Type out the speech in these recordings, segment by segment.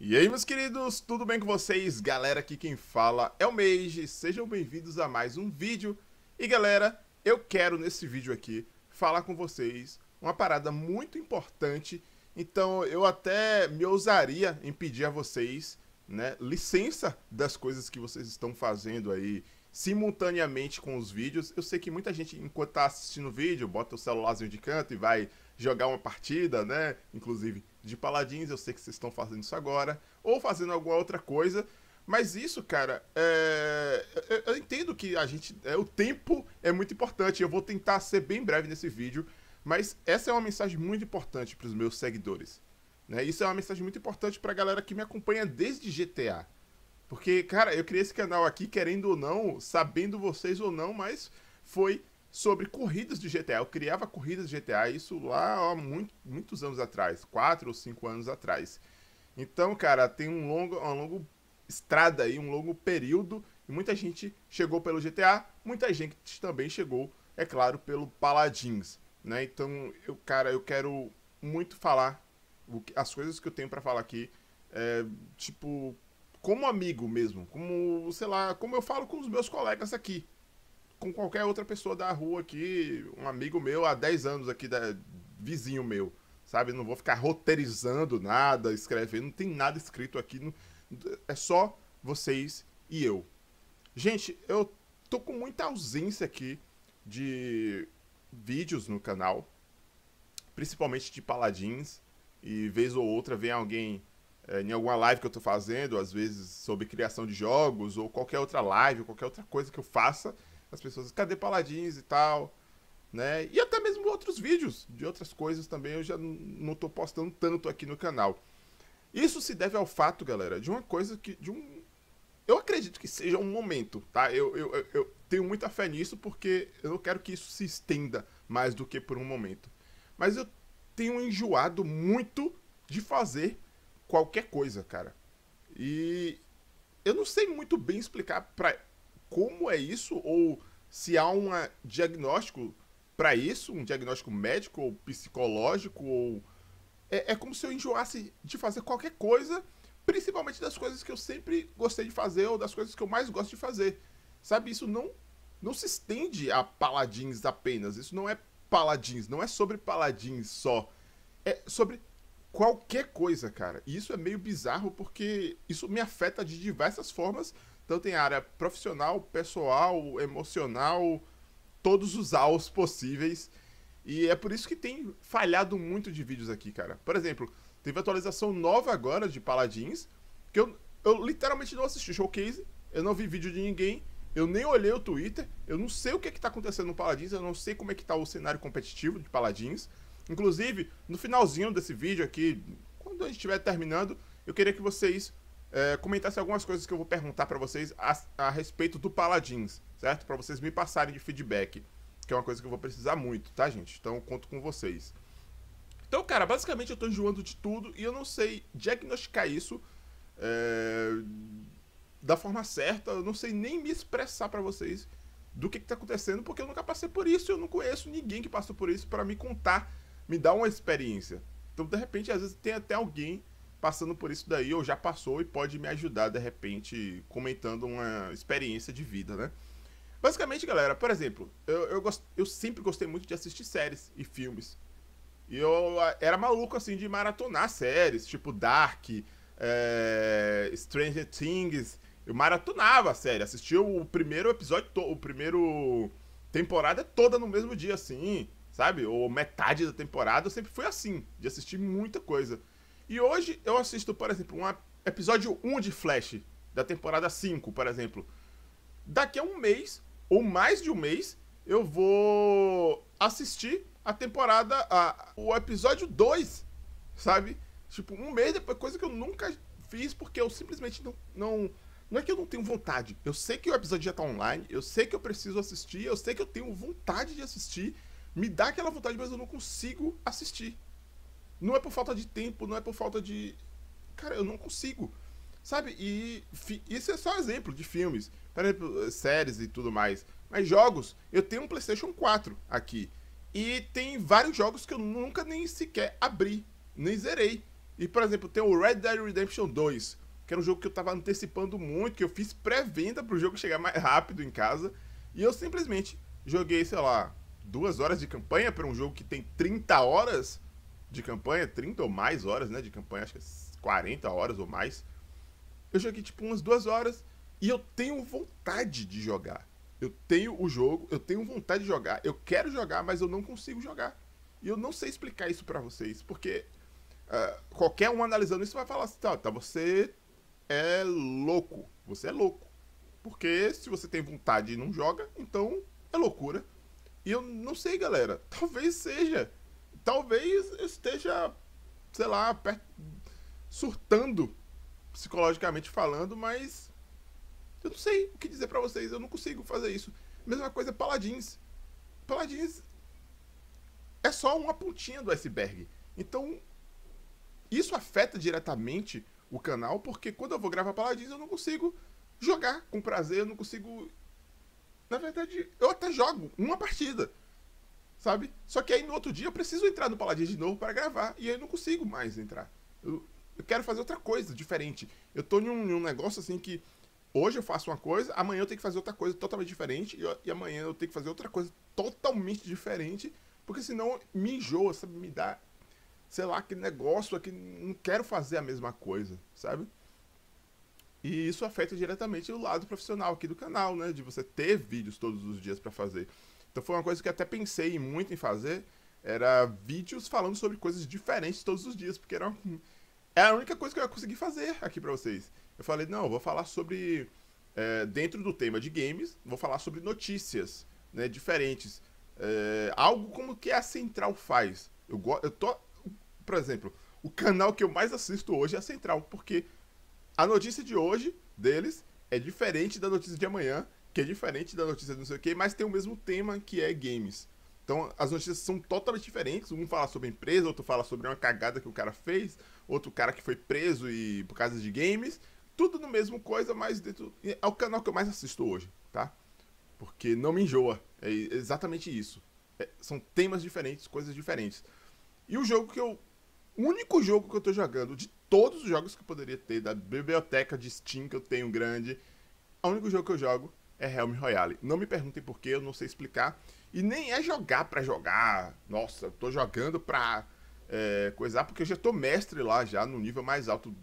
E aí, meus queridos, tudo bem com vocês? Galera, aqui quem fala é o Mage, sejam bem-vindos a mais um vídeo. E galera, eu quero nesse vídeo aqui falar com vocês uma parada muito importante, então eu até me ousaria em pedir a vocês, né, licença das coisas que vocês estão fazendo aí simultaneamente com os vídeos. Eu sei que muita gente, enquanto tá assistindo o vídeo, bota o celularzinho de canto e vai jogar uma partida, né? Inclusive de paladins, eu sei que vocês estão fazendo isso agora, ou fazendo alguma outra coisa. Mas isso, cara, é... eu, eu, entendo que a gente. É, o tempo é muito importante. Eu vou tentar ser bem breve nesse vídeo. Mas essa é uma mensagem muito importante para os meus seguidores. Né? Isso é uma mensagem muito importante para a galera que me acompanha desde GTA. Porque, cara, eu criei esse canal aqui, querendo ou não, sabendo vocês ou não, mas foi sobre corridas de GTA. Eu criava corridas de GTA, isso lá há muito, muitos anos atrás, quatro ou cinco anos atrás. Então, cara, tem um longo, uma longa estrada aí, um longo período, e muita gente chegou pelo GTA, muita gente também chegou, é claro, pelo Paladins, né? Então, eu, cara, eu quero muito falar as coisas que eu tenho para falar aqui, é, tipo, como amigo mesmo, como, sei lá, como eu falo com os meus colegas aqui, com qualquer outra pessoa da rua aqui, um amigo meu há 10 anos aqui, da, vizinho meu, sabe? Não vou ficar roteirizando nada, escrevendo, não tem nada escrito aqui, não, é só vocês e eu. Gente, eu tô com muita ausência aqui de vídeos no canal, principalmente de paladins, e vez ou outra vem alguém é, em alguma live que eu tô fazendo, às vezes sobre criação de jogos, ou qualquer outra live, qualquer outra coisa que eu faça, as pessoas, cadê Paladins e tal, né? E até mesmo outros vídeos de outras coisas também eu já não tô postando tanto aqui no canal. Isso se deve ao fato, galera, de uma coisa que. de um. Eu acredito que seja um momento, tá? Eu, eu, eu tenho muita fé nisso porque eu não quero que isso se estenda mais do que por um momento. Mas eu tenho enjoado muito de fazer qualquer coisa, cara. E eu não sei muito bem explicar pra, como é isso ou se há um diagnóstico para isso, um diagnóstico médico ou psicológico ou é, é como se eu enjoasse de fazer qualquer coisa, principalmente das coisas que eu sempre gostei de fazer ou das coisas que eu mais gosto de fazer. Sabe, isso não não se estende a paladins apenas. Isso não é paladins, não é sobre paladins só. É sobre qualquer coisa, cara. E isso é meio bizarro porque isso me afeta de diversas formas tanto em área profissional, pessoal, emocional, todos os aos possíveis. E é por isso que tem falhado muito de vídeos aqui, cara. Por exemplo, teve atualização nova agora de Paladins, que eu, eu literalmente não assisti showcase, eu não vi vídeo de ninguém, eu nem olhei o Twitter, eu não sei o que, é que tá acontecendo no Paladins, eu não sei como é que tá o cenário competitivo de Paladins. Inclusive, no finalzinho desse vídeo aqui, quando a gente estiver terminando, eu queria que vocês é, comentasse algumas coisas que eu vou perguntar para vocês a, a, respeito do Paladins, certo? Para vocês me passarem de feedback, que é uma coisa que eu vou precisar muito, tá, gente? Então conto com vocês. Então, cara, basicamente eu tô enjoando de tudo e eu não sei diagnosticar isso é, da forma certa, eu não sei nem me expressar para vocês do que, que tá acontecendo, porque eu nunca passei por isso, eu não conheço ninguém que passou por isso para me contar, me dar uma experiência. Então, de repente, às vezes tem até alguém passando por isso daí ou já passou e pode me ajudar de repente comentando uma experiência de vida, né? Basicamente, galera, por exemplo, eu, eu, gost... eu sempre gostei muito de assistir séries e filmes. E eu era maluco assim de maratonar séries, tipo Dark, é... Stranger Things. Eu maratonava a série, assistia o primeiro episódio, to... o primeiro temporada toda no mesmo dia, assim, sabe? Ou metade da temporada, eu sempre fui assim, de assistir muita coisa. E hoje eu assisto, por exemplo, um episódio 1 de Flash, da temporada 5, por exemplo. Daqui a um mês, ou mais de um mês, eu vou assistir a temporada, a, o episódio 2, sabe? Tipo, um mês depois, coisa que eu nunca fiz, porque eu simplesmente não, não. Não é que eu não tenho vontade. Eu sei que o episódio já tá online, eu sei que eu preciso assistir, eu sei que eu tenho vontade de assistir. Me dá aquela vontade, mas eu não consigo assistir. Não é por falta de tempo, não é por falta de. Cara, eu não consigo. Sabe? E isso é só exemplo de filmes. Por exemplo, séries e tudo mais. Mas jogos, eu tenho um PlayStation 4 aqui. E tem vários jogos que eu nunca nem sequer abri, nem zerei. E, por exemplo, tem o Red Dead Redemption 2, que era um jogo que eu tava antecipando muito, que eu fiz pré-venda pro jogo chegar mais rápido em casa. E eu simplesmente joguei, sei lá, duas horas de campanha para um jogo que tem 30 horas de campanha, 30 ou mais horas, né, de campanha, acho que é 40 horas ou mais. Eu joguei tipo umas duas horas e eu tenho vontade de jogar. Eu tenho o jogo, eu tenho vontade de jogar, eu quero jogar, mas eu não consigo jogar. E eu não sei explicar isso para vocês, porque uh, qualquer um analisando isso vai falar assim, tá, tá, você é louco, você é louco. Porque se você tem vontade e não joga, então é loucura. E eu não sei, galera, talvez seja. Talvez esteja, sei lá, surtando psicologicamente falando, mas eu não sei o que dizer para vocês, eu não consigo fazer isso. Mesma coisa Paladins. Paladins é só uma pontinha do iceberg. Então, isso afeta diretamente o canal, porque quando eu vou gravar Paladins eu não consigo jogar com prazer, eu não consigo. Na verdade, eu até jogo uma partida, sabe? Só que aí no outro dia eu preciso entrar no Paladins de novo para gravar, e aí eu não consigo mais entrar. Eu, eu quero fazer outra coisa diferente. Eu tô em um, negócio assim que hoje eu faço uma coisa, amanhã eu tenho que fazer outra coisa totalmente diferente, e, e amanhã eu tenho que fazer outra coisa totalmente diferente porque senão me enjoa, sabe? Me dá, sei lá, aquele negócio aqui, não quero fazer a mesma coisa, sabe? E isso afeta diretamente o lado profissional aqui do canal, né? De você ter vídeos todos os dias para fazer. Então foi uma coisa que até pensei muito em fazer, era vídeos falando sobre coisas diferentes todos os dias, porque era, era a única coisa que eu ia conseguir fazer aqui para vocês. Eu falei, não, eu vou falar sobre, é, dentro do tema de games, vou falar sobre notícias, né, diferentes. É, algo como que a Central faz. Eu, eu tô. Por exemplo, o canal que eu mais assisto hoje é a Central, porque a notícia de hoje deles é diferente da notícia de amanhã, que é diferente da notícia de não sei o que, mas tem o mesmo tema que é games. Então as notícias são totalmente diferentes. Um fala sobre empresa, outro fala sobre uma cagada que o cara fez, outro cara que foi preso e por causa de games. Tudo no mesmo coisa, mas dentro. É o canal que eu mais assisto hoje, tá? Porque não me enjoa. É exatamente isso. É, são temas diferentes, coisas diferentes. E o jogo que eu. O único jogo que eu tô jogando, de todos os jogos que eu poderia ter, da biblioteca de Steam que eu tenho grande, o único jogo que eu jogo é Helm Royale. Não me perguntem por que, eu não sei explicar. E nem é jogar para jogar. Nossa, eu tô jogando pra é, coisar, porque eu já tô mestre lá, já no nível mais alto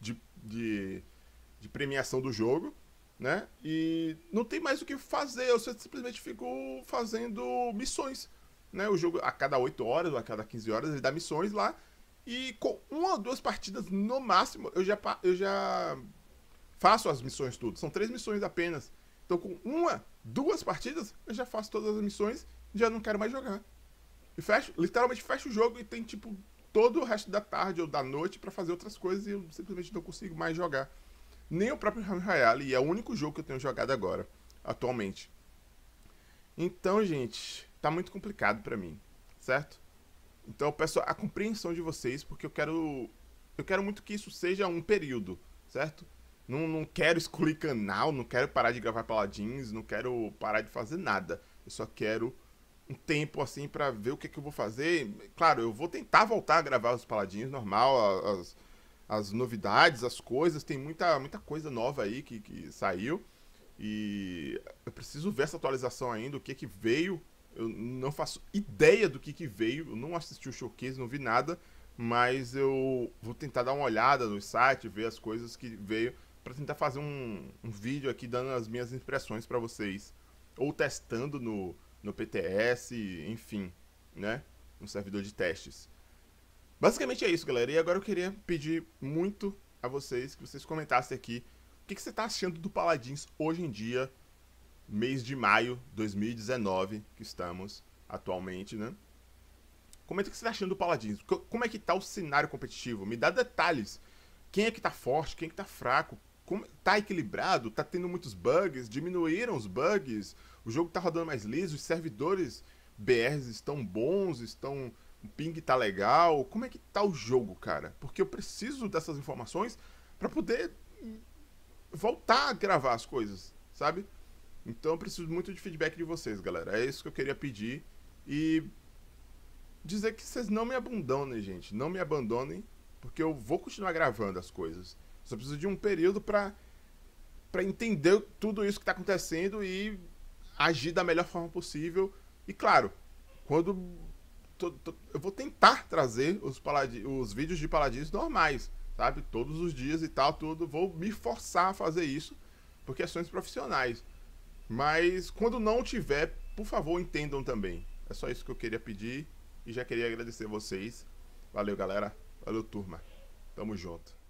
de, de, de premiação do jogo né? E não tem mais o que fazer, eu simplesmente fico fazendo missões, né? O jogo a cada 8 horas ou a cada 15 horas ele dá missões lá e com uma ou duas partidas no máximo eu já eu já faço as missões tudo. São três missões apenas. Então com uma, duas partidas eu já faço todas as missões, já não quero mais jogar. E fecho, literalmente fecho o jogo e tem tipo todo o resto da tarde ou da noite para fazer outras coisas e eu simplesmente não consigo mais jogar nem o próprio Ram Royale, e é o único jogo que eu tenho jogado agora, atualmente. Então, gente, tá muito complicado para mim, certo? Então eu peço a compreensão de vocês, porque eu quero eu quero muito que isso seja um período, certo? Não, não quero excluir canal, não quero parar de gravar paladins, não quero parar de fazer nada. Eu só quero um tempo assim para ver o que, que eu vou fazer. Claro, eu vou tentar voltar a gravar os paladins normal, as, as novidades, as coisas. Tem muita, muita coisa nova aí que, que saiu. E eu preciso ver essa atualização ainda, o que que veio. Eu não faço ideia do que que veio. Eu não assisti o showcase, não vi nada. Mas eu vou tentar dar uma olhada no site, ver as coisas que veio. Para tentar fazer um, um vídeo aqui dando as minhas impressões para vocês. Ou testando no, no PTS, enfim, né? Um servidor de testes. Basicamente é isso, galera. E agora eu queria pedir muito a vocês que vocês comentassem aqui o que, que você está achando do Paladins hoje em dia, mês de maio de 2019, que estamos atualmente, né? Comenta o que você está achando do Paladins. Como é que tá o cenário competitivo? Me dá detalhes. Quem é que tá forte, quem é que tá fraco? Como, tá equilibrado? Tá tendo muitos bugs? Diminuíram os bugs? O jogo tá rodando mais liso? Os servidores BRs estão bons? Estão o ping tá legal, como é que tá o jogo, cara? Porque eu preciso dessas informações para poder voltar a gravar as coisas, sabe? Então eu preciso muito de feedback de vocês, galera. É isso que eu queria pedir e dizer que vocês não me abandonem, gente. Não me abandonem, porque eu vou continuar gravando as coisas. Só preciso de um período para para entender tudo isso que está acontecendo e agir da melhor forma possível. E claro, quando tô, tô, eu vou tentar trazer os, os vídeos de paladinos normais, sabe? Todos os dias e tal, tudo. Vou me forçar a fazer isso por questões profissionais. Mas quando não tiver, por favor, entendam também. É só isso que eu queria pedir e já queria agradecer vocês. Valeu, galera. Valeu, turma. Tamo junto.